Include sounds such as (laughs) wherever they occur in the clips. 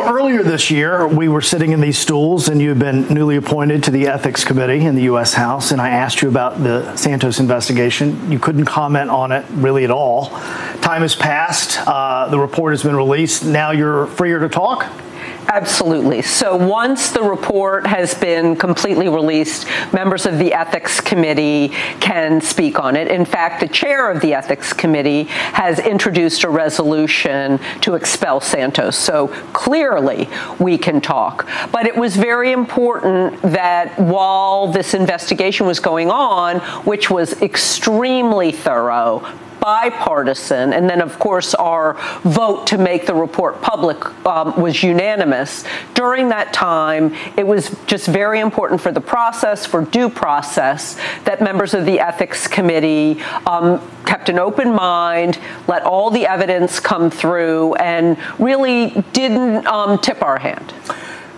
Earlier this year, we were sitting in these stools, and you had been newly appointed to the Ethics Committee in the U.S. House, and I asked you about the Santos investigation. You couldn't comment on it really at all. Time has passed. Uh, the report has been released. Now you're freer to talk? Absolutely. So once the report has been completely released, members of the Ethics Committee can speak on it. In fact, the chair of the Ethics Committee has introduced a resolution to expel Santos. So clearly we can talk. But it was very important that while this investigation was going on, which was extremely thorough, bipartisan, and then, of course, our vote to make the report public um, was unanimous. During that time, it was just very important for the process, for due process, that members of the Ethics Committee um, kept an open mind, let all the evidence come through, and really didn't um, tip our hand.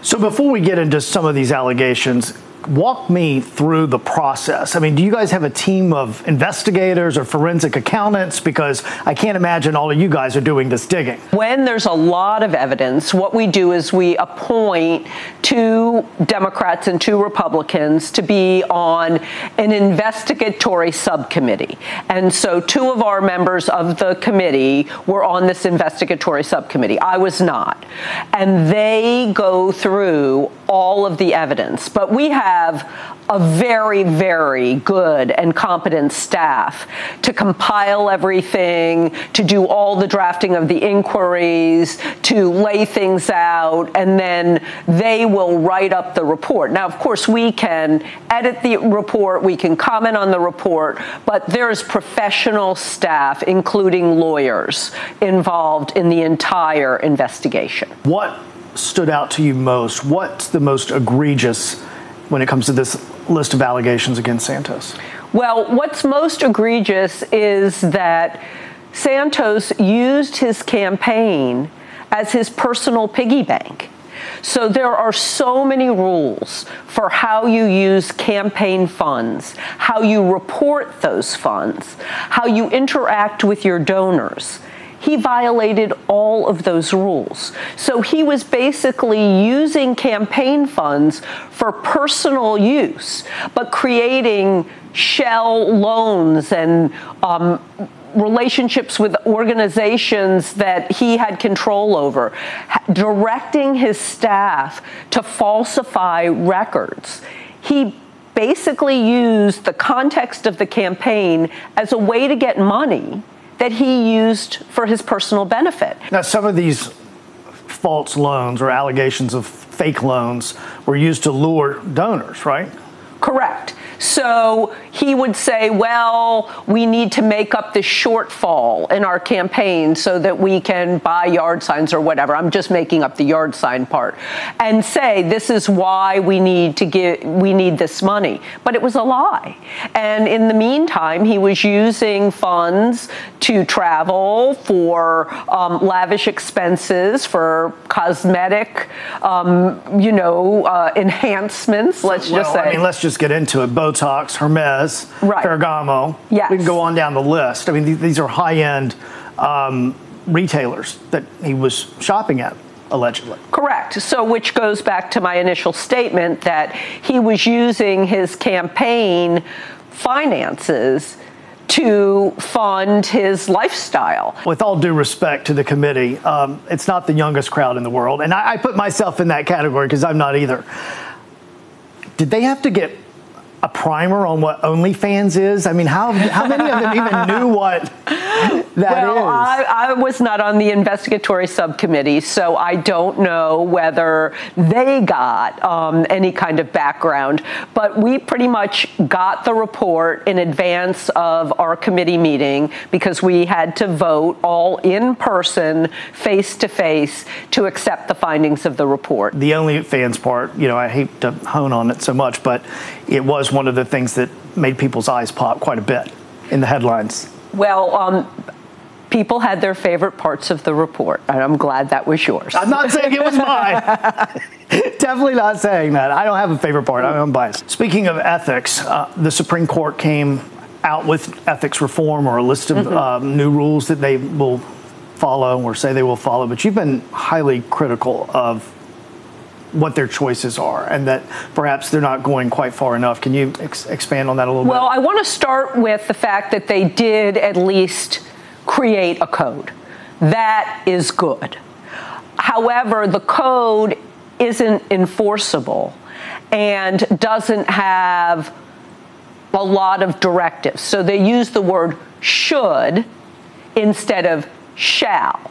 So, before we get into some of these allegations, walk me through the process. I mean, do you guys have a team of investigators or forensic accountants? Because I can't imagine all of you guys are doing this digging. When there's a lot of evidence, what we do is we appoint two Democrats and two Republicans to be on an investigatory subcommittee. And so two of our members of the committee were on this investigatory subcommittee. I was not. And they go through all of the evidence. But we have a very, very good and competent staff to compile everything, to do all the drafting of the inquiries, to lay things out, and then they will write up the report. Now, of course, we can edit the report, we can comment on the report, but there's professional staff, including lawyers, involved in the entire investigation. What stood out to you most? What's the most egregious when it comes to this list of allegations against Santos? Well, what's most egregious is that Santos used his campaign as his personal piggy bank. So there are so many rules for how you use campaign funds, how you report those funds, how you interact with your donors he violated all of those rules. So he was basically using campaign funds for personal use, but creating shell loans and um, relationships with organizations that he had control over, directing his staff to falsify records. He basically used the context of the campaign as a way to get money that he used for his personal benefit. Now, some of these false loans or allegations of fake loans were used to lure donors, right? Correct. So he would say, well, we need to make up the shortfall in our campaign so that we can buy yard signs or whatever. I'm just making up the yard sign part. And say, this is why we need to get, we need this money. But it was a lie. And in the meantime, he was using funds to travel for um, lavish expenses, for cosmetic, um, you know, uh, enhancements, let's well, just say. I mean, let's just get into it. Botox, Hermes, right. Ferragamo. Yes. We can go on down the list. I mean, these are high end um, retailers that he was shopping at allegedly. Correct. So, which goes back to my initial statement that he was using his campaign finances to fund his lifestyle. With all due respect to the committee, um, it's not the youngest crowd in the world. And I, I put myself in that category because I'm not either. Did they have to get a primer on what OnlyFans is? I mean, how how many of them even knew what (laughs) that well, is? I, I was not on the investigatory subcommittee, so I don't know whether they got um, any kind of background. But we pretty much got the report in advance of our committee meeting because we had to vote all in person, face to face, to accept the findings of the report. The OnlyFans part, you know, I hate to hone on it so much, but it was one of the things that made people's eyes pop quite a bit in the headlines. Well, um, people had their favorite parts of the report, and I'm glad that was yours. I'm not saying it was mine. (laughs) Definitely not saying that. I don't have a favorite part. I'm unbiased. Speaking of ethics, uh, the Supreme Court came out with ethics reform or a list of mm-hmm. um, new rules that they will follow or say they will follow, but you've been highly critical of what their choices are and that perhaps they're not going quite far enough. Can you ex- expand on that a little Well, bit? Well, I want to start with the fact that they did at least create a code. That is good. However, the code isn't enforceable and doesn't have a lot of directives. So they use the word should instead of shall.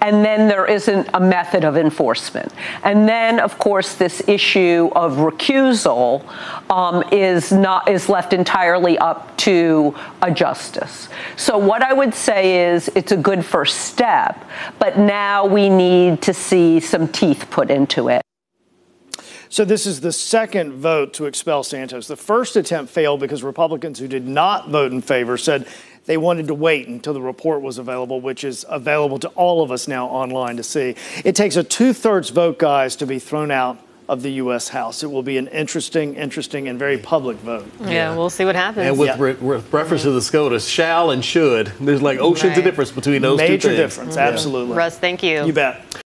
And then there isn't a method of enforcement. And then, of course, this issue of recusal um, is not is left entirely up to a justice. So what I would say is it's a good first step, but now we need to see some teeth put into it. So this is the second vote to expel Santos. The first attempt failed because Republicans who did not vote in favor said they wanted to wait until the report was available, which is available to all of us now online to see. It takes a two thirds vote, guys, to be thrown out of the U.S. House. It will be an interesting, interesting, and very public vote. Yeah, we'll see what happens. And with, Yeah. re- with reference to the SCOTUS, shall and should, there's like oceans Right. of difference between those two things. Major things. difference, absolutely. Ross, thank you. You bet.